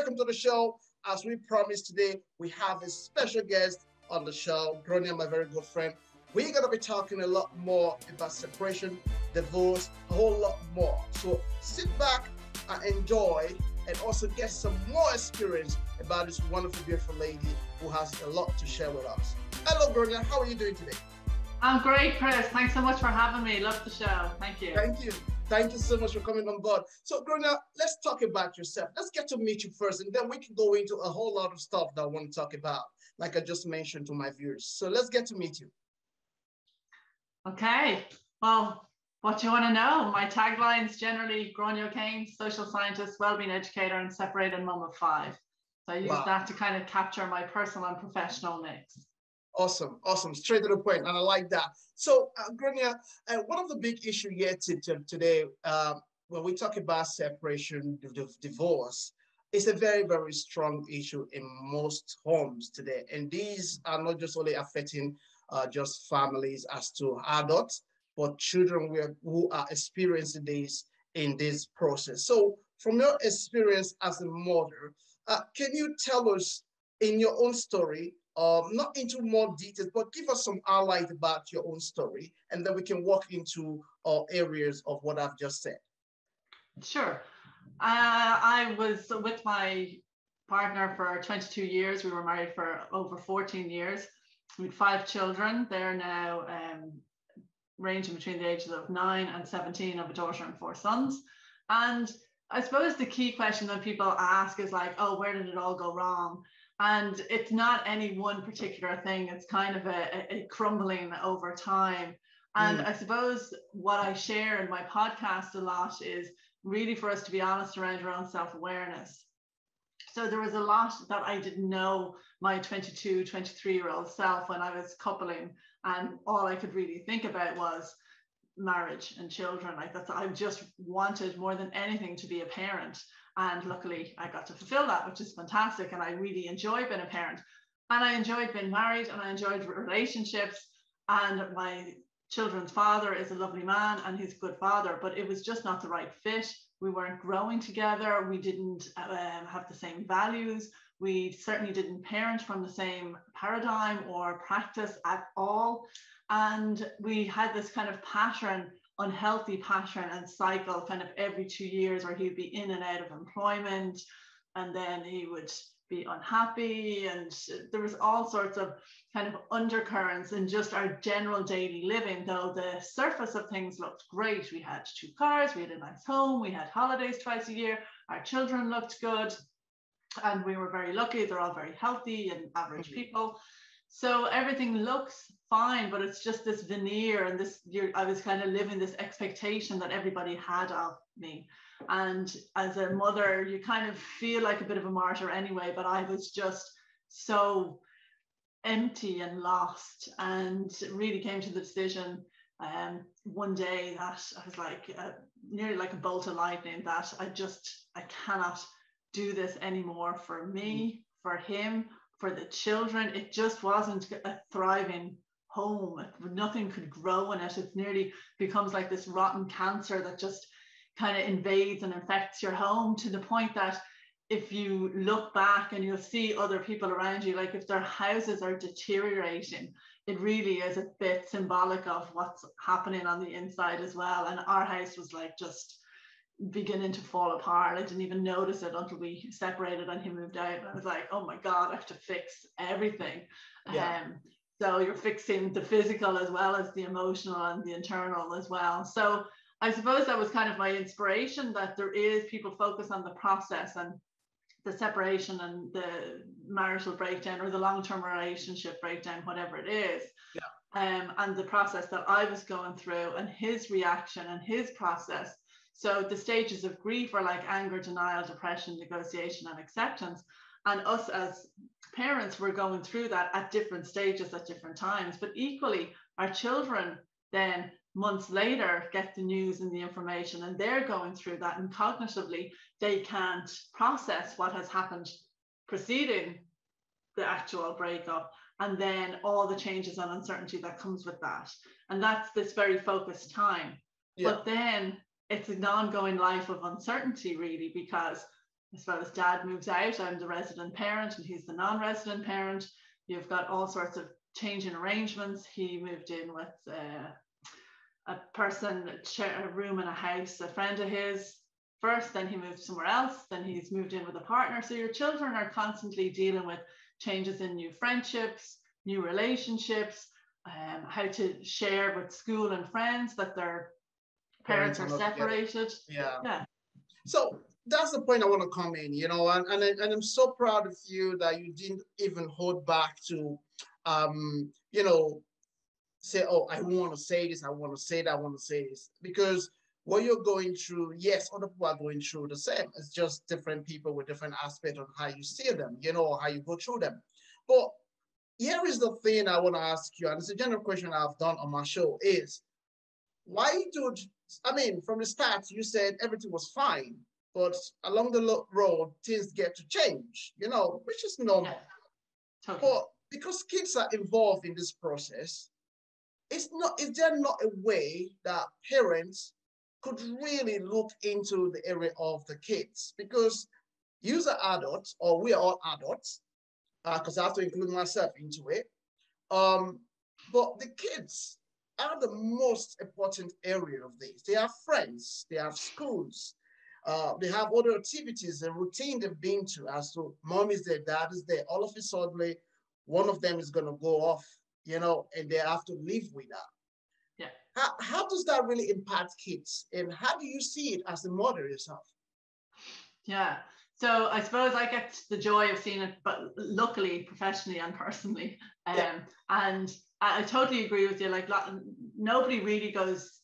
welcome to the show. As we promised today, we have a special guest on the show, Gráinne, my very good friend. We're going to be talking a lot more about separation, divorce, a whole lot more. So sit back and enjoy and also get some more experience about this wonderful, beautiful lady who has a lot to share with us. Hello, Gráinne. How are you doing today? I'm great, Chris. Thanks so much for having me. Love the show. Thank you. Thank you. Thank you so much for coming on board. So, Gráinne, let's talk about yourself. Let's get to meet you first, and then we can go into a whole lot of stuff that I want to talk about, like I just mentioned to my viewers. So, let's get to meet you. Okay. Well, what do you want to know? My taglines generally Gráinne O'Kane, social scientist, well-being educator, and separated mom of five. So I use wow. that to kind of capture my personal and professional mix. Awesome, awesome, straight to the point, and I like that. So, uh, Gráinne, uh, one of the big issue to, today, uh, when we talk about separation, divorce, it's a very, very strong issue in most homes today, and these are not just only affecting uh, just families as to adults, but children who are experiencing this in this process. So, from your experience as a mother, uh, can you tell us in your own story um, not into more details, but give us some highlight about your own story, and then we can walk into uh, areas of what I've just said. Sure. Uh, I was with my partner for 22 years. We were married for over 14 years. We had five children. They're now um, ranging between the ages of nine and 17 of a daughter and four sons. And I suppose the key question that people ask is like, oh, where did it all go wrong? And it's not any one particular thing it's kind of a, a crumbling over time. And mm. i suppose what i share in my podcast a lot is really for us to be honest around our own self-awareness. So there was a lot that i didn't know my 22 23 year old self when i was coupling and all i could really think about was marriage and children. Like that's i just wanted more than anything to be a parent and luckily, I got to fulfill that, which is fantastic. And I really enjoy being a parent. And I enjoyed being married and I enjoyed relationships. And my children's father is a lovely man and he's a good father, but it was just not the right fit. We weren't growing together. We didn't um, have the same values. We certainly didn't parent from the same paradigm or practice at all. And we had this kind of pattern unhealthy pattern and cycle kind of every two years where he'd be in and out of employment and then he would be unhappy. And there was all sorts of kind of undercurrents in just our general daily living though the surface of things looked great. We had two cars we had a nice home we had holidays twice a year our children looked good and we were very lucky. They're all very healthy and average mm-hmm. people. So everything looks fine, but it's just this veneer and this. I was kind of living this expectation that everybody had of me, and as a mother, you kind of feel like a bit of a martyr anyway. But I was just so empty and lost, and really came to the decision um, one day that I was like uh, nearly like a bolt of lightning that I just I cannot do this anymore for me, for him, for the children. It just wasn't a thriving home. Nothing could grow in it. It nearly becomes like this rotten cancer that just kind of invades and infects your home to the point that if you look back and you'll see other people around you, like if their houses are deteriorating, it really is a bit symbolic of what's happening on the inside as well. And our house was like just beginning to fall apart. I didn't even notice it until we separated and he moved out. I was like, oh my God, I have to fix everything. Yeah. Um, so you're fixing the physical as well as the emotional and the internal as well. So I suppose that was kind of my inspiration that there is people focus on the process and the separation and the marital breakdown or the long-term relationship breakdown, whatever it is. Yeah. Um, and the process that I was going through and his reaction and his process so the stages of grief are like anger, denial, depression, negotiation, and acceptance. And us as parents, we're going through that at different stages at different times. But equally, our children then months later get the news and the information, and they're going through that. And cognitively, they can't process what has happened preceding the actual breakup and then all the changes and uncertainty that comes with that. And that's this very focused time. Yeah. But then it's an ongoing life of uncertainty, really, because as well as dad moves out, I'm the resident parent and he's the non-resident parent. You've got all sorts of changing arrangements. He moved in with uh, a person, a room in a house, a friend of his first, then he moved somewhere else, then he's moved in with a partner. So your children are constantly dealing with changes in new friendships, new relationships, um, how to share with school and friends that their parents, parents are separated. Yeah. Yeah. So that's the point I want to come in, you know, and, and, and I'm so proud of you that you didn't even hold back to, um, you know, say, oh, I want to say this, I want to say that, I want to say this. Because what you're going through, yes, other people are going through the same. It's just different people with different aspects on how you see them, you know, how you go through them. But here is the thing I want to ask you, and it's a general question I've done on my show, is why did, I mean, from the start, you said everything was fine but along the road, things get to change, you know, which is normal. Yeah. But because kids are involved in this process, it's not, is there not a way that parents could really look into the area of the kids? Because you are adults, or we are all adults, because uh, I have to include myself into it. Um, but the kids are the most important area of this. They have friends, they have schools, uh, they have other activities and routine they've been to as to mom is there, dad is there. All of a sudden, one of them is going to go off, you know, and they have to live with that. Yeah. How, how does that really impact kids? And how do you see it as a mother yourself? Yeah. So I suppose I get the joy of seeing it, but luckily, professionally and personally. Um, yeah. And I, I totally agree with you. Like nobody really goes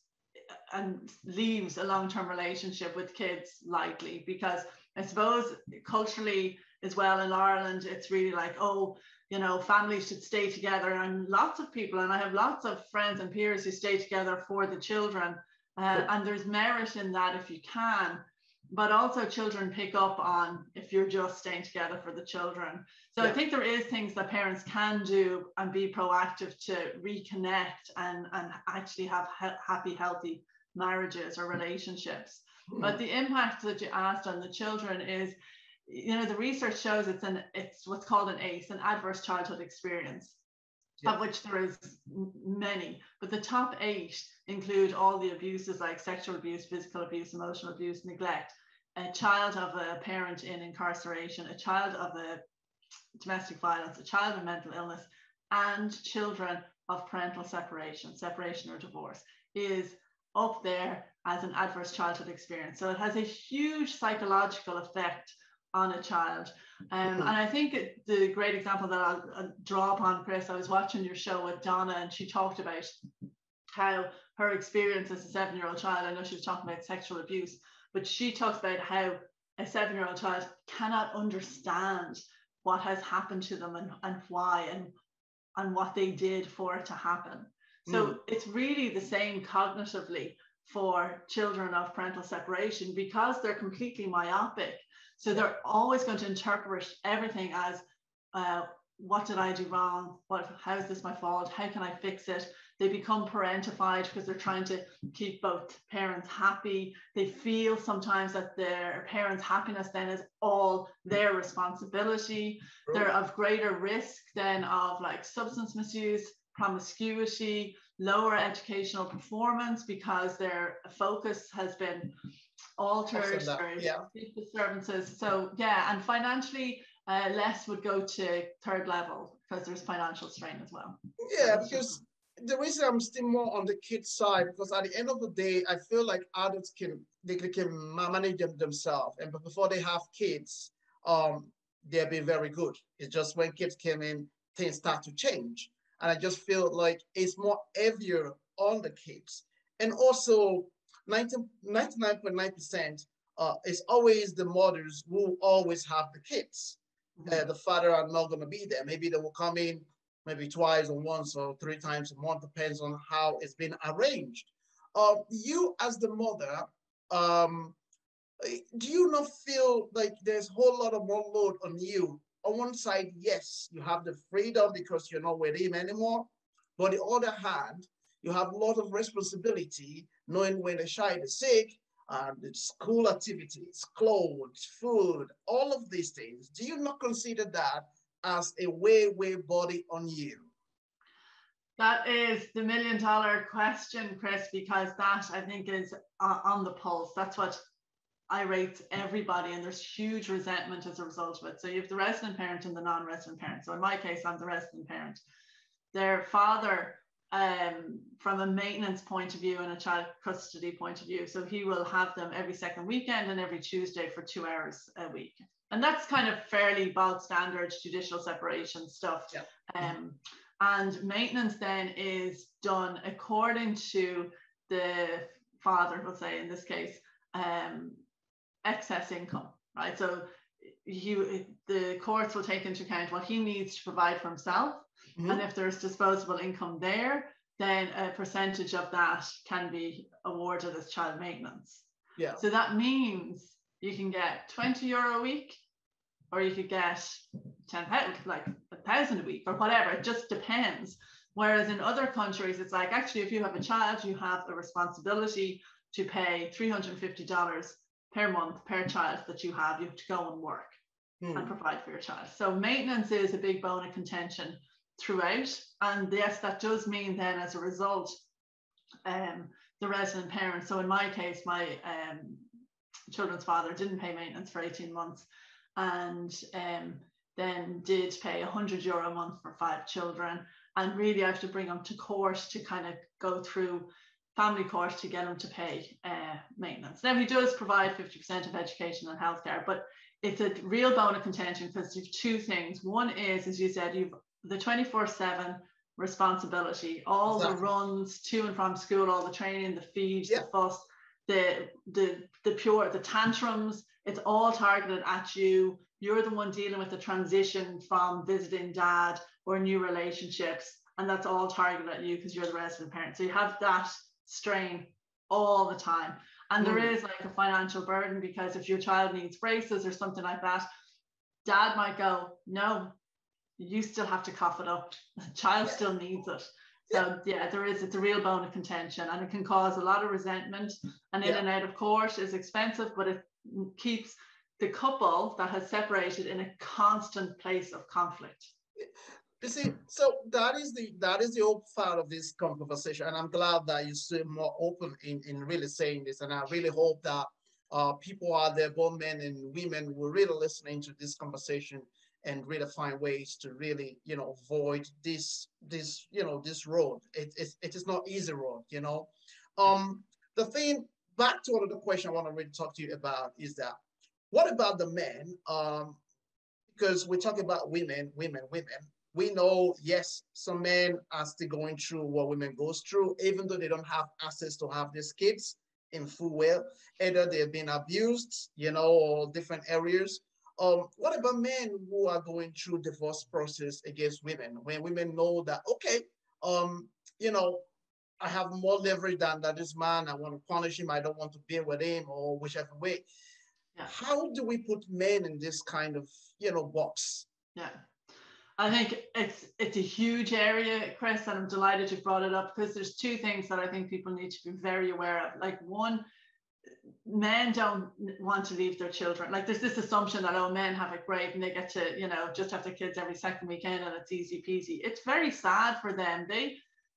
and leaves a long-term relationship with kids lightly because I suppose culturally as well in Ireland it's really like oh you know families should stay together and lots of people and I have lots of friends and peers who stay together for the children uh, and there's merit in that if you can but also children pick up on if you're just staying together for the children. So yeah. I think there is things that parents can do and be proactive to reconnect and, and actually have happy, healthy marriages or relationships. Mm. But the impact that you asked on the children is, you know, the research shows it's an it's what's called an ACE, an adverse childhood experience. Yeah. Of which there is many, but the top eight include all the abuses like sexual abuse, physical abuse, emotional abuse, neglect, a child of a parent in incarceration, a child of a domestic violence, a child of mental illness, and children of parental separation, separation or divorce is up there as an adverse childhood experience. So it has a huge psychological effect on a child. Um, and I think it, the great example that I'll, I'll, draw upon, Chris, I was watching your show with Donna and she talked about how her experience as a seven year old child, I know she was talking about sexual abuse, but she talks about how a seven year old child cannot understand what has happened to them and, and why and, and what they did for it to happen. So mm. it's really the same cognitively for children of parental separation because they're completely myopic. So they're always going to interpret everything as uh, what did I do wrong? What how is this my fault? How can I fix it? They become parentified because they're trying to keep both parents happy. They feel sometimes that their parents' happiness then is all their responsibility. They're of greater risk then of like substance misuse, promiscuity, lower educational performance because their focus has been altered or yeah. disturbances. So yeah, and financially uh, less would go to third level because there's financial strain as well. Yeah, because the reason I'm still more on the kids side because at the end of the day, I feel like adults can they, can manage them themselves, and before they have kids, um, they've been very good. It's just when kids came in, things start to change. And I just feel like it's more heavier on the kids. And also 99.9% uh, is always the mothers who always have the kids. Mm-hmm. Uh, the father are not going to be there. Maybe they will come in maybe twice or once or three times a month, depends on how it's been arranged. Uh, you as the mother, um, do you not feel like there's a whole lot of more load on you on one side, yes, you have the freedom because you're not with him anymore. But on the other hand, you have a lot of responsibility knowing when the child is sick and the school activities, clothes, food, all of these things. Do you not consider that as a way, way body on you? That is the million dollar question, Chris, because that I think is uh, on the pulse. That's what irate everybody, and there's huge resentment as a result of it. So you have the resident parent and the non resident parent. So in my case, I'm the resident parent. Their father um, from a maintenance point of view and a child custody point of view. So he will have them every second weekend and every Tuesday for two hours a week. And that's kind of fairly bog standard judicial separation stuff. Yeah. Um, and maintenance then is done according to the father, we'll say in this case, um, excess income, right? So he, the courts will take into account what he needs to provide for himself Mm-hmm. And if there's disposable income there, then a percentage of that can be awarded as child maintenance. Yeah. So that means you can get 20 euro a week, or you could get 10 like a thousand a week, or whatever. It just depends. Whereas in other countries, it's like actually, if you have a child, you have a responsibility to pay $350 per month per child that you have. You have to go and work hmm. and provide for your child. So maintenance is a big bone of contention throughout. And yes, that does mean then as a result, um, the resident parent. So in my case, my um, children's father didn't pay maintenance for 18 months and um, then did pay 100 euro a month for five children. And really, I have to bring them to court to kind of go through family court to get them to pay uh, maintenance. Now, he does provide 50% of education and healthcare, but it's a real bone of contention because you've two things. One is, as you said, you've the 24 7 responsibility, all exactly. the runs to and from school, all the training, the feed, yeah. the fuss, the, the, the pure, the tantrums, it's all targeted at you. You're the one dealing with the transition from visiting dad or new relationships. And that's all targeted at you because you're the resident parent. So you have that strain all the time. And mm. there is like a financial burden because if your child needs braces or something like that, dad might go, No, you still have to cough it up. The child yeah. still needs it. So yeah. yeah. there is it's a real bone of contention and it can cause a lot of resentment and in yeah. and out of court is expensive, but it keeps the couple that has separated in a constant place of conflict. You see, so that is the that is the open part of this conversation, and I'm glad that you're more open in, in really saying this, and I really hope that uh, people out there, both men and women, will really listening to this conversation and really find ways to really, you know, avoid this, this, you know, this road. It, it, it is not easy road, you know. Um, the thing, back to another question I want to really talk to you about is that, what about the men? Um, because we talk about women, women, women. We know, yes, some men are still going through what women goes through, even though they don't have access to have these kids in full well. Either they've been abused, you know, or different areas, um, what about men who are going through divorce process against women? When women know that, okay, um, you know, I have more leverage than that this man. I want to punish him. I don't want to be with him or whichever way. Yeah. How do we put men in this kind of, you know, box? Yeah. I think it's it's a huge area, Chris, and I'm delighted you brought it up because there's two things that I think people need to be very aware of. Like one, men don't want to leave their children. Like there's this assumption that oh men have it great and they get to you know just have their kids every second weekend and it's easy peasy. It's very sad for them. They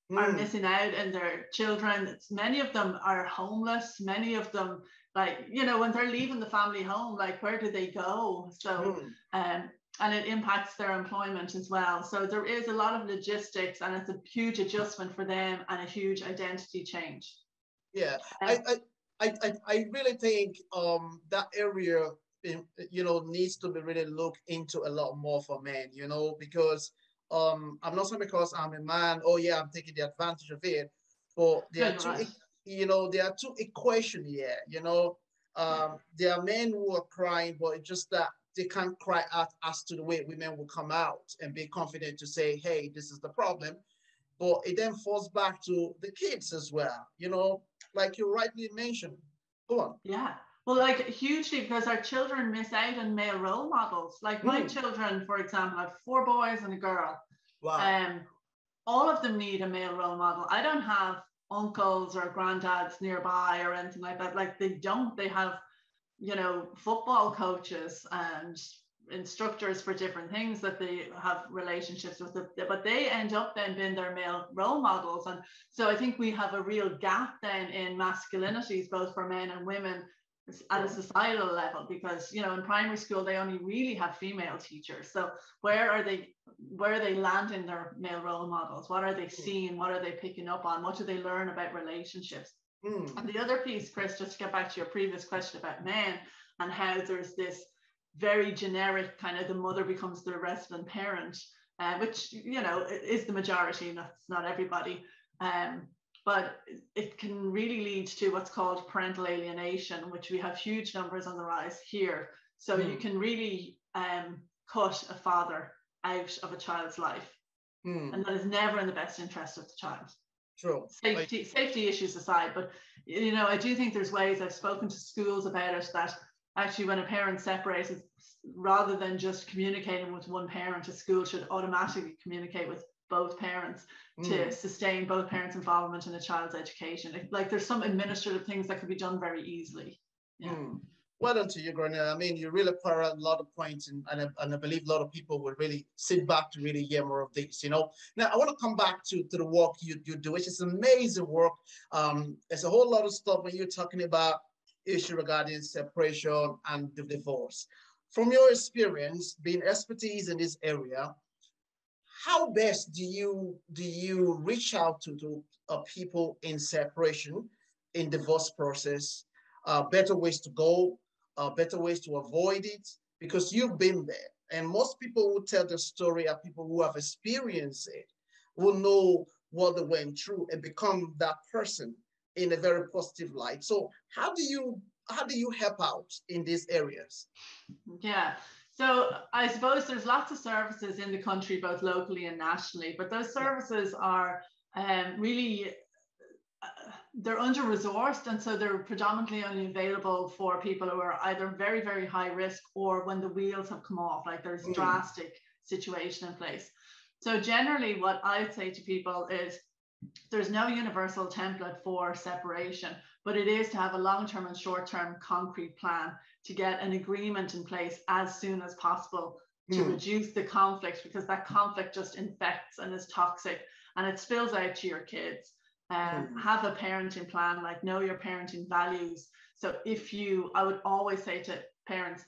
mm. are hmm. missing out and their children. It's, many of them are homeless. Many of them like you know when they're leaving the family home, like where do they go? So mm. um and it impacts their employment as well. So there is a lot of logistics and it's a huge adjustment for them and a huge identity change. Yeah, um, I, I I, I, I really think um, that area, you know, needs to be really looked into a lot more for men, you know, because um, I'm not saying because I'm a man, oh yeah, I'm taking the advantage of it, but there are two, you know, there are two equations here, you know. Um, there are men who are crying, but it's just that they can't cry out as to the way women will come out and be confident to say, hey, this is the problem. But it then falls back to the kids as well, you know like you rightly mentioned. Go on. Yeah. Well, like hugely because our children miss out on male role models. Like my mm. children, for example, I have four boys and a girl. Wow. Um, all of them need a male role model. I don't have uncles or granddads nearby or anything like that. Like they don't. They have, you know, football coaches and instructors for different things that they have relationships with but they end up then being their male role models. And so i think we have a real gap then in masculinities both for men and women at a societal level because you know in primary school they only really have female teachers. So where are they where are they landing their male role models? What are they hmm. seeing? What are they picking up on? What do they learn about relationships mm. and the other piece chris just to get back to your previous question about men and how there's this very generic kind of the mother becomes the resident parent uh, which you know is the majority that's not everybody um, but it can really lead to what's called parental alienation, which we have huge numbers on the rise here. So mm. you hmm. can really um, cut a father out of a child's life. Mm. And that is never in the best interest of the child. True. Safety, like, safety issues aside, but you know, I do think there's ways I've spoken to schools about it that actually when a parent separates, rather than just communicating with one parent, a school should automatically communicate with both parents to mm. sustain both parents' involvement in a child's education. Like there's some administrative things that could be done very easily. Yeah. Mm. Well done to you, Gráinne. I mean, you really put a lot of points, and, and, I, and I believe a lot of people will really sit back to really hear more of this. You know, now I want to come back to, to the work you, you do, which is amazing work. Um, there's a whole lot of stuff when you're talking about issue regarding separation and the divorce. From your experience, being expertise in this area, how best do you do you reach out to, to uh, people in separation, in divorce process, uh, better ways to go, uh, better ways to avoid it, because you've been there. And most people who tell the story are people who have experienced it, who know what they went through and become that person in a very positive light. So how do you how do you help out in these areas? Yeah. So I suppose there's lots of services in the country, both locally and nationally, but those services are um, really uh, they're under resourced and so they're predominantly only available for people who are either very very high risk or when the wheels have come off like there's mm. drastic situation in place so generally what i'd say to people is there's no universal template for separation but it is to have a long-term and short-term concrete plan to get an agreement in place as soon as possible to mm. reduce the conflict because that conflict just infects and is toxic and it spills out to your kids. Um, mm. Have a parenting plan, like know your parenting values. So if you, I would always say to parents,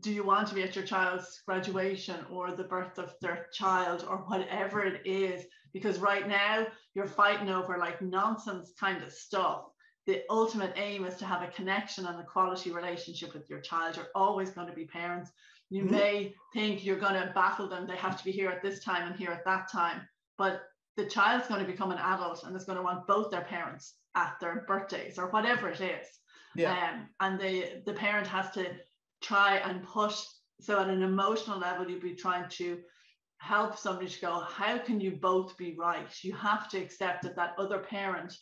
do you want to be at your child's graduation or the birth of their child or whatever it is? Because right now you're fighting over like nonsense kind of stuff the ultimate aim is to have a connection and a quality relationship with your child. You're always going to be parents. You mm-hmm. may think you're going to baffle them. They have to be here at this time and here at that time. But the child's going to become an adult and is going to want both their parents at their birthdays or whatever it is. Yeah. Um, and the, the parent has to try and push. So at an emotional level, you'd be trying to help somebody to go, how can you both be right? You have to accept that that other parent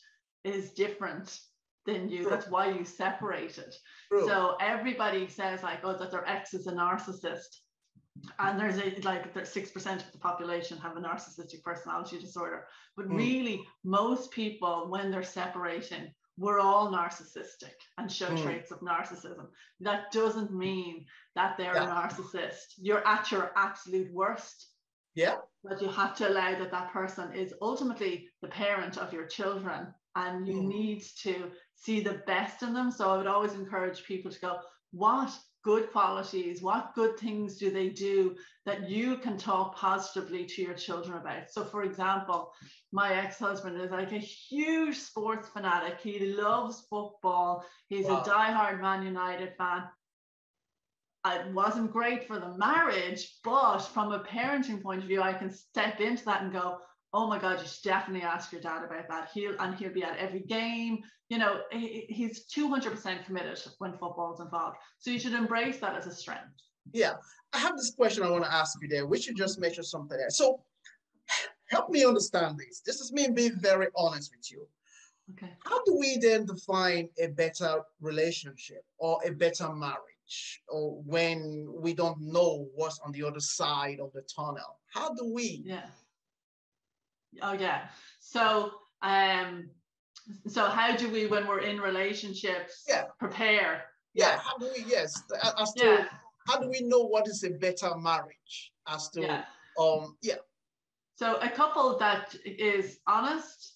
is different than you. True. That's why you separated. True. So everybody says like, oh, that their ex is a narcissist. And there's a, like six percent of the population have a narcissistic personality disorder. But mm. really, most people, when they're separating, we're all narcissistic and show mm. traits of narcissism. That doesn't mean that they're yeah. a narcissist. You're at your absolute worst. Yeah. But you have to allow that that person is ultimately the parent of your children and you mm. need to see the best in them. So I would always encourage people to go, what good qualities, what good things do they do that you can talk positively to your children about? So, for example, my ex husband is like a huge sports fanatic. He loves football, he's wow. a die-hard Man United fan. It wasn't great for the marriage, but from a parenting point of view, I can step into that and go, oh my god you should definitely ask your dad about that. He'll and he'll be at every game. You know he, he's 200% committed when football's involved. So you should embrace that as a strength. Yeah. I have this question i want to ask you there we should just mention something there so help me understand this. This is me being very honest with you. Okay. How do we then define a better relationship or a better marriage or when we don't know what's on the other side of the tunnel? How do we yeah Oh yeah. So Um, so how do we, when we're in relationships, yeah. prepare? Yeah. yeah. How do we? Yes. As to yeah. how do we know what is a better marriage? As to yeah. um yeah. So a couple that is honest,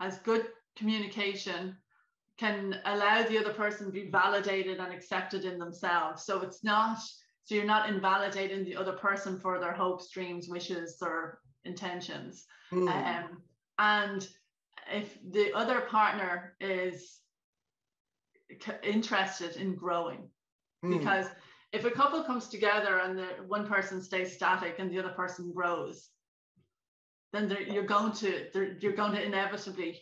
has good communication, can allow the other person to be validated and accepted in themselves. So it's not so you're not invalidating the other person for their hopes, dreams, wishes, or intentions. Mm. Um, and if the other partner is interested in growing, mm. because if a couple comes together and the one person stays static and the other person grows, then you're going to you're going to inevitably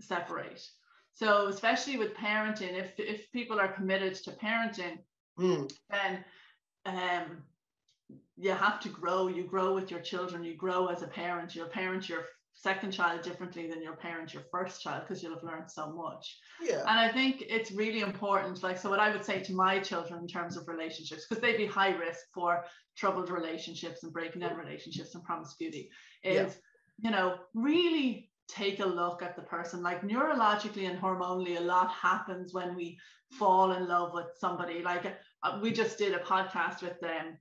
separate. So especially with parenting, if if people are committed to parenting, mm. then um, you have to grow. You grow with your children. You grow as a parent. You parent your second child differently than your parent your first child because you'll have learned so much. Yeah. And I think it's really important. Like, so what I would say to my children in terms of relationships, because they'd be high risk for troubled relationships and breaking down relationships and promiscuity, is yeah. you know really take a look at the person. Like neurologically and hormonally, a lot happens when we fall in love with somebody. Like uh, we just did a podcast with them. Um,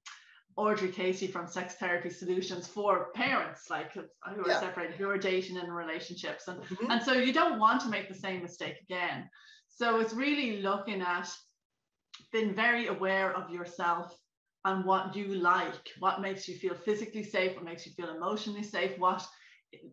Audrey Casey from Sex Therapy Solutions for parents, like who are yeah. separated, who are dating in relationships. And, mm-hmm. and so you don't want to make the same mistake again. So it's really looking at being very aware of yourself and what you like, what makes you feel physically safe, what makes you feel emotionally safe, what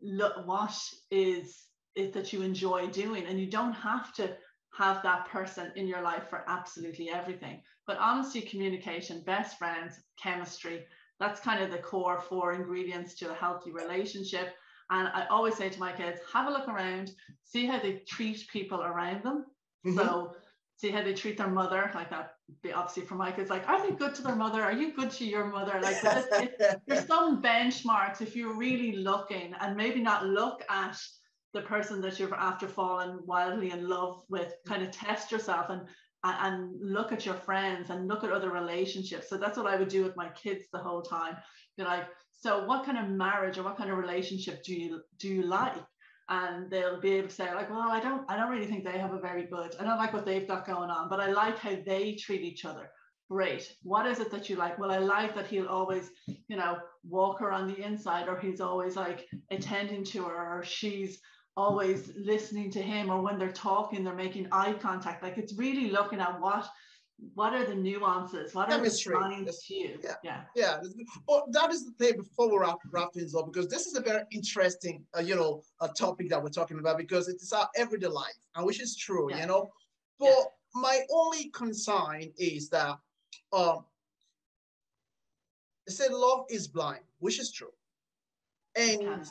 what is it that you enjoy doing. And you don't have to have that person in your life for absolutely everything. But honesty, communication, best friends, chemistry, that's kind of the core four ingredients to a healthy relationship. And I always say to my kids, have a look around, see how they treat people around them. Mm-hmm. So see how they treat their mother, like that. Obviously, for my kids, like, are they good to their mother? Are you good to your mother? Like, there's some benchmarks if you're really looking, and maybe not look at the person that you've after fallen wildly in love with kind of test yourself and and look at your friends and look at other relationships. So that's what i would do with my kids the whole time. Be like so what kind of marriage or what kind of relationship do you do you like? And they'll be able to say like well i don't i don't really think they have a very good i don't like what they've got going on but i like how they treat each other. Great. What is it that you like? Well i like that he'll always you know walk her on the inside or he's always like attending to her or she's always listening to him or when they're talking they're making eye contact. Like it's really looking at what what are the nuances? What are the signs to you yeah. Yeah. Yeah. Well that is the thing before we wrap, wrap things up because this is a very interesting uh, you know a topic that we're talking about because it is our everyday life and which is true yeah. you know but yeah. my only concern is that um they said love is blind which is true. And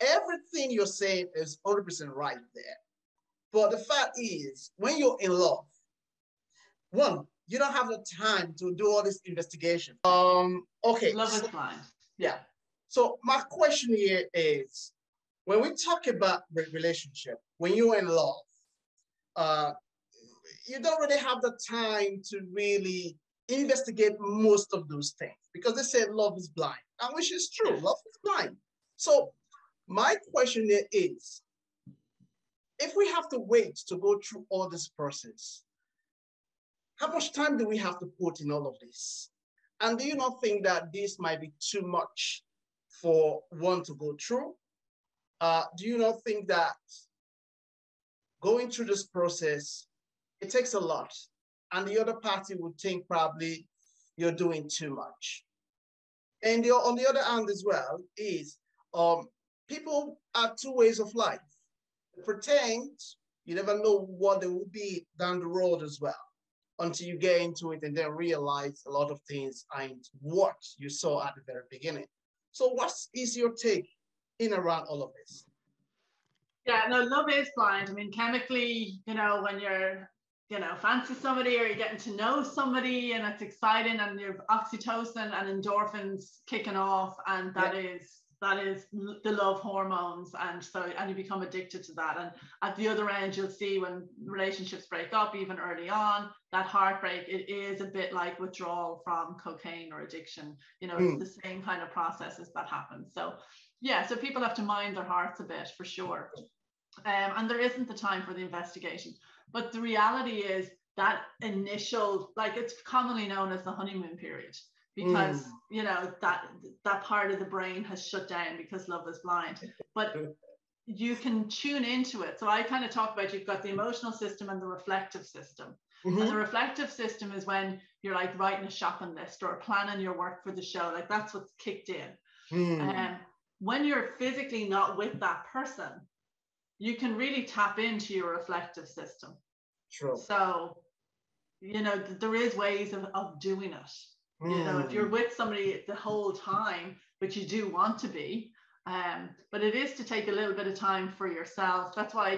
everything you're saying is 100% right there. But the fact is, when you're in love, one, you don't have the time to do all this investigation. Um, okay. Love is blind. Yeah. So my question here is, when we talk about relationship, when you're in love, uh, you don't really have the time to really investigate most of those things because they say love is blind, and which is true. Love is blind. So my question is, if we have to wait to go through all this process, how much time do we have to put in all of this? And do you not think that this might be too much for one to go through? Uh, do you not think that going through this process, it takes a lot and the other party would think probably you're doing too much. And the, on the other hand as well is um, people have two ways of life. Pretend, you never know what they will be down the road as well until you get into it and then realize a lot of things aren't what you saw at the very beginning. So what is your take in around all of this? Yeah, no, love is blind. I mean, chemically, you know, when you're, you know, fancy somebody or you're getting to know somebody and it's exciting and you've oxytocin and endorphins kicking off and that yeah. is that is the love hormones and so and you become addicted to that. And at the other end you'll see when relationships break up even early on that heartbreak it is a bit like withdrawal from cocaine or addiction. You know mm. it's the same kind of processes that happen. So yeah so people have to mind their hearts a bit for sure. Um, and there isn't the time for the investigation. But the reality is that initial, like it's commonly known as the honeymoon period, because mm. you know that that part of the brain has shut down because love is blind. But you can tune into it. So I kind of talk about you've got the emotional system and the reflective system. Mm-hmm. And the reflective system is when you're like writing a shopping list or planning your work for the show. Like that's what's kicked in. Mm. Um, when you're physically not with that person, you can really tap into your reflective system. True. So, you know, there is ways of, of doing it. Mm. You know, if you're hmm. with somebody the whole time, but you do want to be, um, but it is to take a little bit of time for yourself. That's why,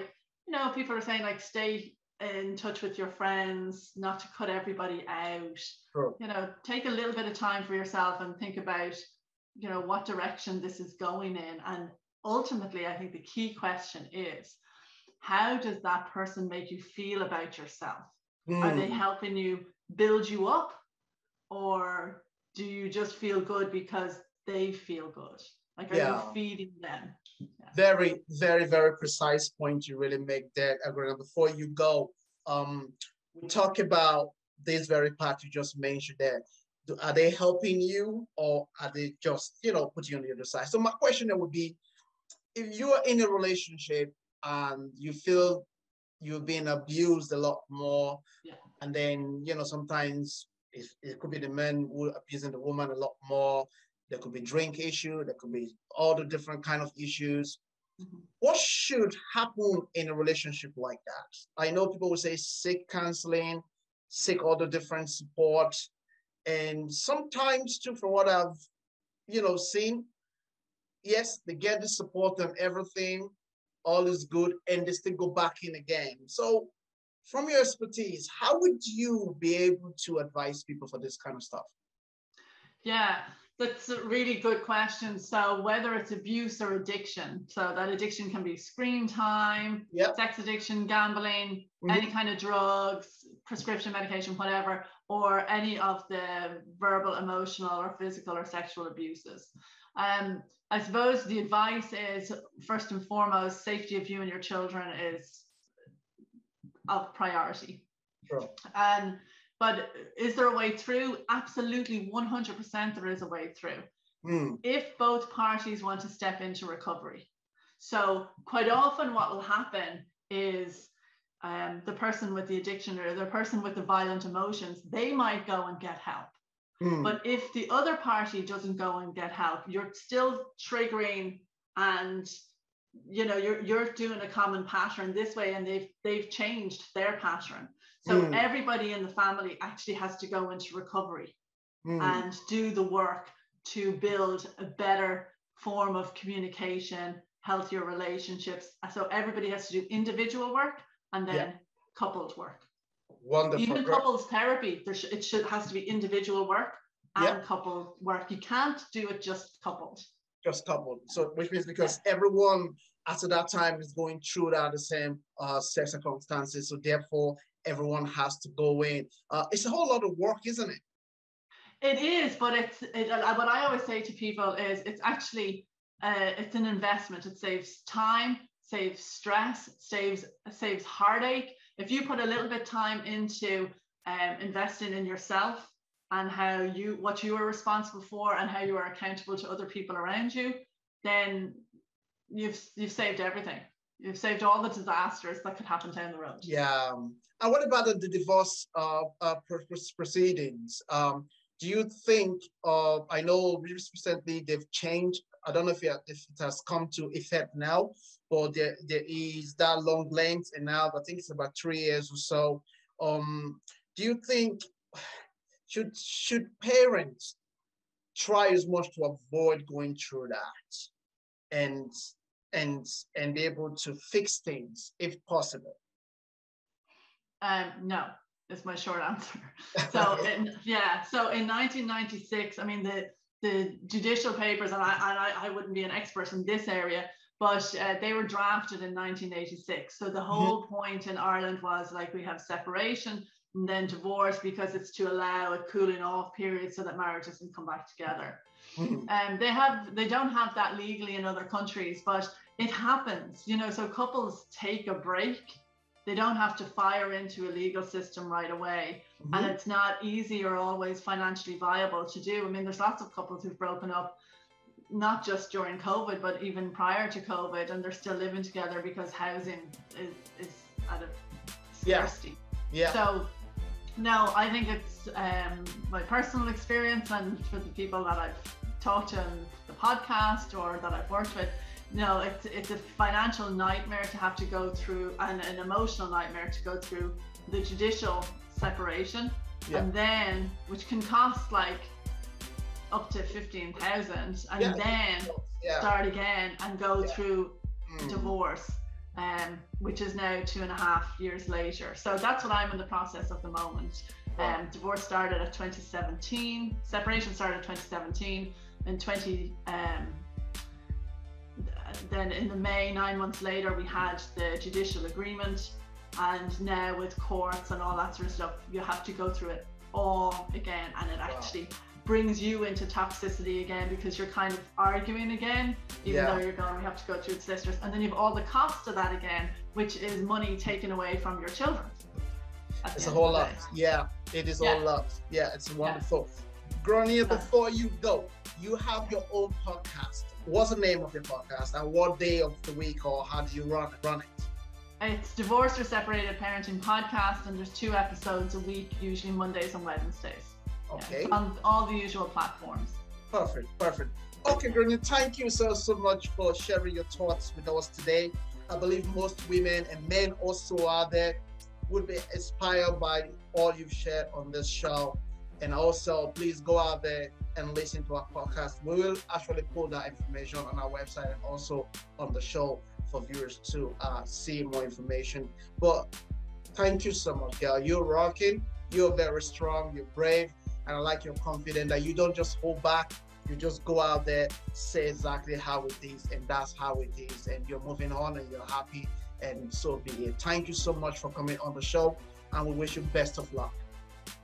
you know, people are saying like stay in touch with your friends, not to cut everybody out. Sure. You know, take a little bit of time for yourself and think about, you know, what direction this is going in. And ultimately, I think the key question is how does that person make you feel about yourself? Mm. Are they hmm. helping you build you up? Or do you just feel good because they feel good? Like, are yeah. you feeding them? Yeah. Very, very, very precise point you really make there, Agrina. Before you go, um, we talk about this very part you just mentioned there. Are they helping you or are they just, you know, putting you on the other side? So my question would be, if you are in a relationship and you feel you've been abused a lot more, yeah. and then, you know, sometimes it, it could be the men who abusing the woman a lot more, there could be drink issue, there could be all the different kind of issues. Mm-hmm. What should happen in a relationship like that? I know people will say seek counseling, seek all the different support. And sometimes too, from what I've, you know, seen, yes, they get the support and everything, all is good, and they still go back in again. So from your expertise, how would you be able to advise people for this kind of stuff? Yeah, that's a really good question. So whether it's abuse or addiction, so that addiction can be screen time, yep. sex addiction, gambling, mm-hmm. any kind of drugs, prescription medication, whatever, or any of the verbal, emotional, or physical or sexual abuses. Um, I suppose the advice is first and foremost, safety of you and your children is of priority. Sure. And but is there a way through? Absolutely, 100% there is a way through. Mm. If both parties want to step into recovery. So, quite often, what will happen is um, the person with the addiction or the person with the violent emotions, they might go and get help. Mm. But if the other party doesn't go and get help, you're still triggering and you know you're you're doing a common pattern this way and they've they've changed their pattern so mm. everybody in the family actually has to go into recovery mm. and do the work to build a better form of communication, healthier relationships. So everybody has to do individual work and then yeah. coupled work. Wonderful. Even couples therapy, there sh- it should has to be individual work and yeah. coupled work. You can't do it just coupled. Just coupled. So which means because everyone after that time is going through that the same uh, circumstances. So therefore, everyone has to go in. Uh, it's a whole lot of work, isn't it? It is, but it's it, what I always say to people is it's actually uh, it's an investment. It saves time, saves stress, saves saves heartache. If you put a little bit time into um, investing in yourself and how you what you are responsible for and how you are accountable to other people around you, then you've you've saved everything. You've saved all the disasters that could happen down the road. Yeah. And what about the, the divorce uh, uh, proceedings? Um, do you think, uh, I know recently they've changed, I don't know if it, if it has come to effect now, but there, there is that long length and now I think it's about three years or so. Um, do you think, should, should parents try as much to avoid going through that? And and and be able to fix things if possible? Um, no, is my short answer. So in, yeah, so in 1996, I mean the the judicial papers, and I, and I, I wouldn't be an expert in this area, but uh, they were drafted in 1986. So the mm-hmm. whole mm-hmm. point in Ireland was like we have separation, and then divorce because it's to allow a cooling off period so that marriages can come back together. Mm-hmm. Um, they have they don't have that legally in other countries, but it happens, you know. So couples take a break. They don't have to fire into a legal system right away, mm-hmm. and it's not easy or always financially viable to do. I mean, there's lots of couples who've broken up, not just during COVID, but even prior to COVID, and they're still living together because housing is, is at a scarcity. Yeah. yeah. So no, I think it's um, my personal experience and for the people that I've talked to on the podcast or that I've worked with, no, it's it's a financial nightmare to have to go through and an emotional nightmare to go through the judicial separation, yeah. and then which can cost like up to fifteen thousand, and yeah. then yeah. start again and go through mm. divorce um, which is now two and a half years later. So that's what I'm in the process of the moment. Um, divorce started at 2017, separation started at 2017. and 20, um, then in the May, nine months later, we had the judicial agreement. And now with courts and all that sort of stuff, you have to go through it all again. And it actually brings you into toxicity again because you're kind of arguing again, even yeah. though you're going, we have to go through the solicitors. And then you have all the cost of that again, which is money taken away from your children. It's a whole lot. Yeah, it is yeah. a lot. Yeah, it's wonderful. Yeah. Gráinne, before you go, you have your own podcast. What's the name of your podcast and what day of the week or how do you run, run it? It's Divorced or Separated Parenting Podcast, and there's two episodes a week, usually Mondays and Wednesdays. Okay. on all the usual platforms. Perfect, perfect. Okay, Gráinne, thank you so, so much for sharing your thoughts with us today. I believe most women and men also are there would be inspired by all you've shared on this show. And also, please go out there and listen to our podcast. We will actually put that information on our website and also on the show for viewers to uh, see more information. But thank you so much, girl. You're rocking. You're very strong. You're brave and I like your confidence that you don't just hold back. You just go out there, say exactly how it is, and that's how it is. And you're moving on and you're happy, and so be it. Thank you so much for coming on the show, and we wish you best of luck.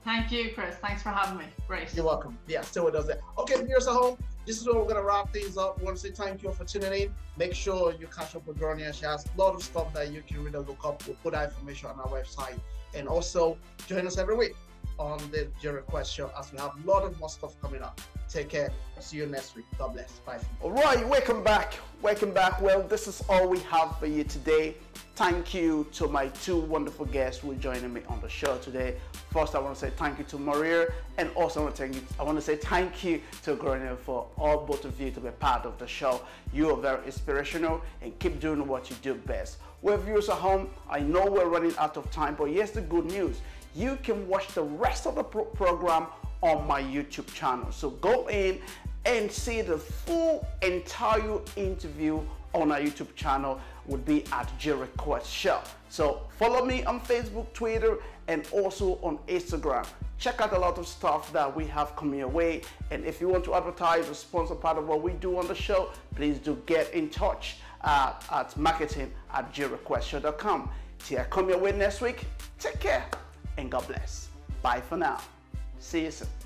Thank you, Chris. Thanks for having me. Great. You're welcome. Yeah, still it does that. Okay, viewers at home, this is where we're gonna wrap things up. We want to say thank you for tuning in. Make sure you catch up with Gráinne. She has a lot of stuff that you can really look up. We'll put that information on our website. And also join us every week on the G Request show as we have a lot of more stuff coming up. Take care. See you next week. God bless. Bye. All right, welcome back. Welcome back. Well, this is all we have for you today. Thank you to my two wonderful guests who are joining me on the show today. First, I want to say thank you to Maria, and also I want to, thank you, I want to say thank you to Gráinne for all both of you to be part of the show. You are very inspirational and keep doing what you do best. Well, viewers at home, I know we're running out of time, but here's the good news you can watch the rest of the pro program on my YouTube channel. So go in and see the full entire interview on our YouTube channel would be at G Request Show. So follow me on Facebook, Twitter, and also on Instagram. Check out a lot of stuff that we have coming your way. And if you want to advertise or sponsor part of what we do on the show, please do get in touch uh, at marketing at grequestshow.com. Till I come your way next week, take care and God bless. Bye for now. See you soon.